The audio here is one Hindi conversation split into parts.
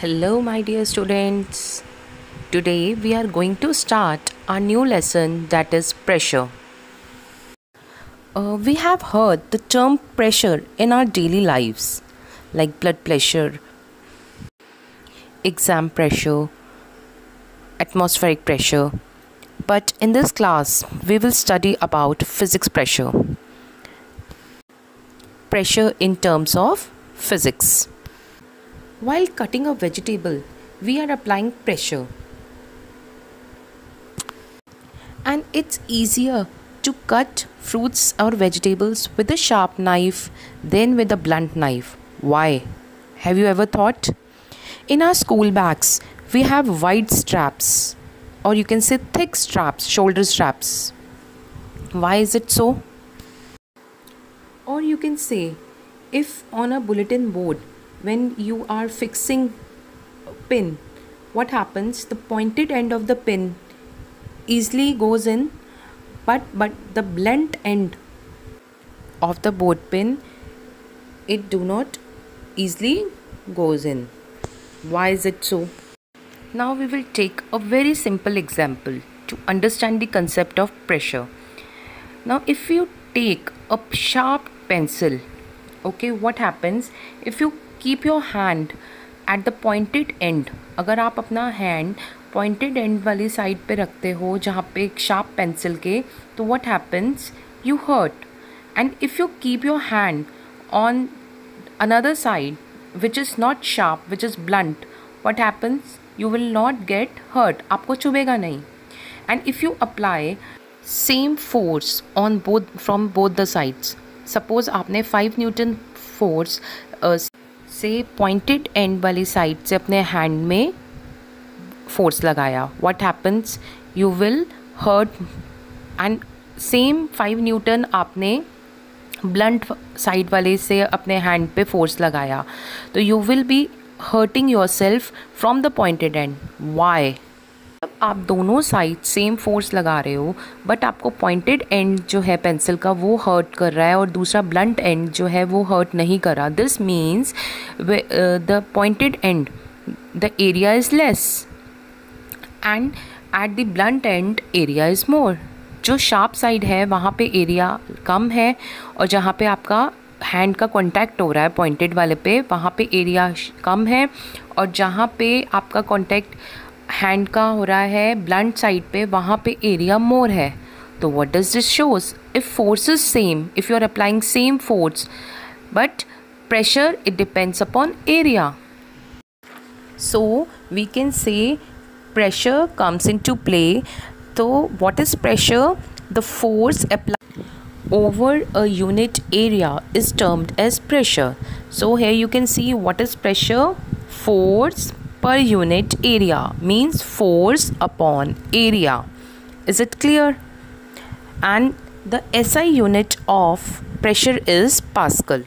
Hello, my dear students. Today we are going to start our new lesson that is pressure. Uh, we have heard the term pressure in our daily lives, like blood pressure, exam pressure, atmospheric pressure. But in this class, we will study about physics pressure. Pressure in terms of physics. While cutting a vegetable, we are applying pressure. And it's easier to cut fruits or vegetables with a sharp knife than with a blunt knife. Why? Have you ever thought? In our school bags, we have wide straps, or you can say thick straps, shoulder straps. Why is it so? Or you can say, if on a bulletin board when you are fixing a pin what happens? The pointed end of the pin easily goes in but but the blunt end of the board pin it do not easily goes in. Why is it so? Now we will take a very simple example to understand the concept of pressure. Now if you take a sharp pencil okay, what happens? If you keep your hand at the pointed end अगर आप अपना हैंड पॉइंटेड एंड वाली साइड पे रखते हो, जहाँ पे एक शार्प पेंसिल के तो what happens you hurt and if you keep your hand on another side which is not sharp which is blunt what happens you will not get hurt आपको चुभेगा नहीं. And if you apply same force on both from both the sides suppose आपने फाइव न्यूटन फोर्स से पॉइंटेड एंड वाली साइड से अपने हैंड में फोर्स लगाया। What happens you will hurt and same five newton आपने ब्लंट साइड वाले से अपने हैंड पे फोर्स लगाया। तो you will be hurting yourself from the pointed end why आप दोनों साइड सेम फोर्स लगा रहे हो बट आपको पॉइंटेड एंड जो है पेंसिल का वो हर्ट कर रहा है और दूसरा ब्लंट एंड जो है वो हर्ट नहीं कर रहा। This means the pointed end the area is less and at the blunt end area is more जो शार्प साइड है, वहाँ पे एरिया कम है और जहाँ पे आपका हैंड का कांटेक्ट हो रहा है पॉइंटेड वाले पे, वहाँ पे एरिया कम है और जहाँ पे आपका कांटेक्ट हैंड का हो रहा है ब्लंट साइड पे, वहाँ पे एरिया मोर है। तो what does this shows if force is same if you are applying same force but pressure it depends upon area so we can say pressure comes into play तो what is pressure the force apply over a unit area is termed as pressure so है you can see what is pressure force per unit area means force upon area is it clear and the S I unit of pressure is pascal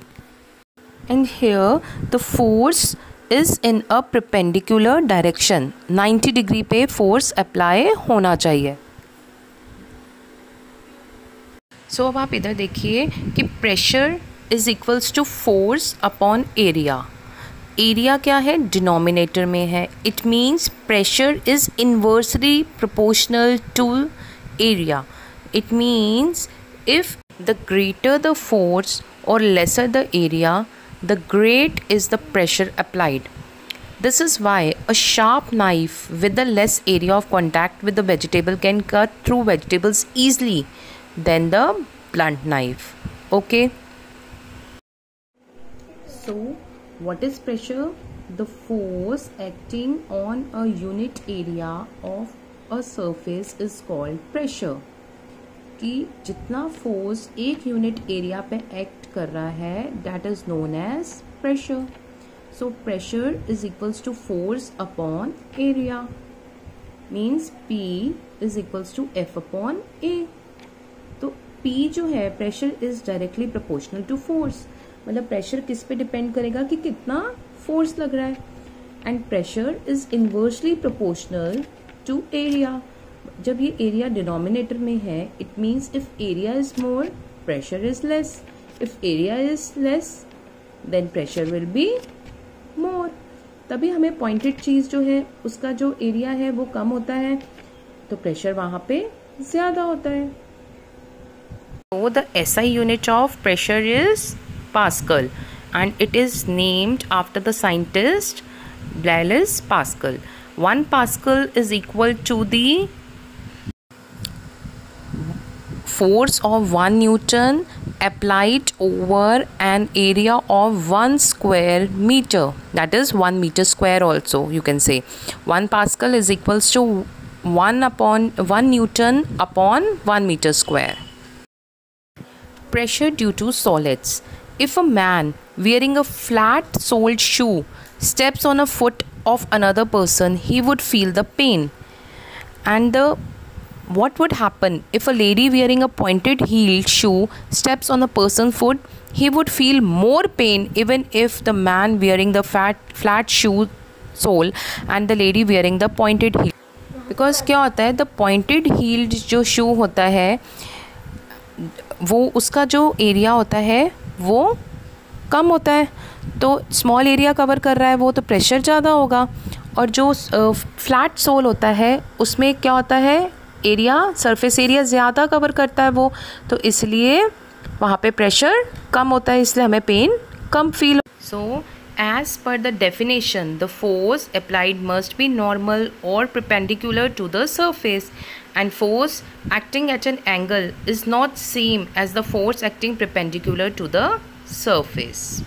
and here the force is in a perpendicular direction ninety degree पे फोर्स अप्लाई होना चाहिए. सो so, अब आप इधर देखिए कि pressure is equals to force upon area area क्या है? डिनोमिनेटर में है. It means pressure is inversely proportional to area it means if the greater the force और lesser the area the great is the pressure applied this is why a sharp knife with the less area of contact with the vegetable can cut through vegetables easily than the blunt knife okay so what is pressure? The force acting on a unit area of a surface is called pressure. कि जितना फोर्स एक यूनिट एरिया पे एक्ट कर रहा है that is known as pressure so pressure is equals to force upon area means P is equals to F upon A तो P जो है pressure is directly proportional to force मतलब प्रेशर किस पे डिपेंड करेगा कि कितना फोर्स लग रहा है? And pressure is inversely proportional to area जब ये एरिया डिनोमिनेटर में है it means if area is more pressure is less if area is less then pressure will be more तभी हमें पॉइंटेड चीज़ जो है, उसका जो एरिया है, वो कम होता है तो प्रेशर वहाँ पे ज़्यादा होता है। The SI unit of pressure is Pascal and it is named after the scientist Blaise Pascal. 1 Pascal is equal to the force of 1 Newton applied over an area of 1 square meter that is 1 meter square also you can say 1 Pascal is equals to 1 upon 1 Newton upon 1 meter square. Pressure due to solids. If a man wearing a flat soled shoe steps on a foot of another person, he would feel the pain. And the what would happen if a lady wearing a pointed heeled shoe steps on a person's foot? He would feel more pain even if the man wearing the fat flat shoe sole and the lady wearing the pointed heel. Because क्या होता है द पॉइंटेड हील्ड जो शू होता है वो उसका जो एरिया होता है वो कम होता है। तो स्मॉल एरिया कवर कर रहा है वो तो प्रेशर ज़्यादा होगा। और जो फ्लैट सोल होता है, उसमें क्या होता है? एरिया सरफेस एरिया ज़्यादा कवर करता है वो। तो इसलिए वहाँ पे प्रेशर कम होता है, इसलिए हमें pain come feel so As per the definition, the force applied must be normal or perpendicular to the surface and force acting at an angle is not same as the force acting perpendicular to the surface.